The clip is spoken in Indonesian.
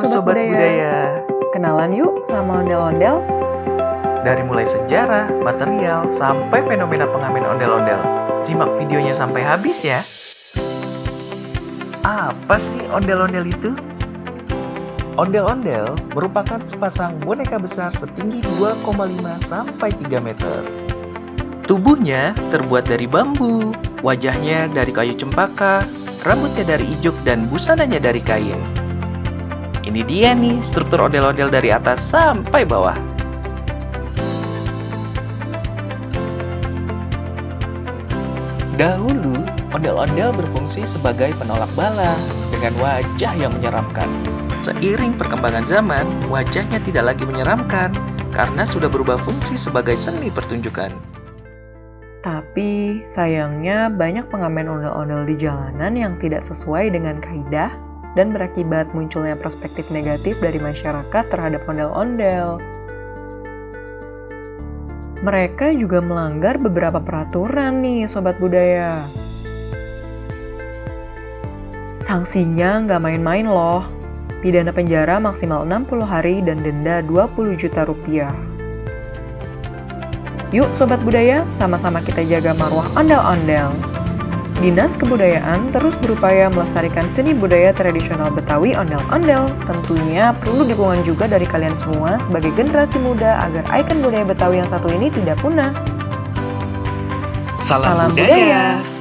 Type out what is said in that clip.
Sobat Budaya. Kenalan yuk sama ondel-ondel. Dari mulai sejarah, material, sampai fenomena pengamen ondel-ondel. Simak videonya sampai habis ya. Apa sih ondel-ondel itu? Ondel-ondel merupakan sepasang boneka besar setinggi 2,5 sampai 3 meter. Tubuhnya terbuat dari bambu, wajahnya dari kayu cempaka, rambutnya dari ijuk dan busananya dari kain. Ini dia nih struktur ondel-ondel dari atas sampai bawah. Dahulu, ondel-ondel berfungsi sebagai penolak bala dengan wajah yang menyeramkan. Seiring perkembangan zaman, wajahnya tidak lagi menyeramkan karena sudah berubah fungsi sebagai seni pertunjukan. Tapi sayangnya banyak pengamen ondel-ondel di jalanan yang tidak sesuai dengan kaidah dan berakibat munculnya perspektif negatif dari masyarakat terhadap ondel-ondel. Mereka juga melanggar beberapa peraturan nih sobat budaya. Sanksinya nggak main-main loh. Pidana penjara maksimal 60 hari dan denda 20 juta rupiah. Yuk sobat budaya, sama-sama kita jaga marwah ondel-ondel. Dinas Kebudayaan terus berupaya melestarikan seni budaya tradisional Betawi ondel-ondel. Tentunya perlu dukungan juga dari kalian semua sebagai generasi muda agar ikon budaya Betawi yang satu ini tidak punah. Salam, Salam budaya. budaya.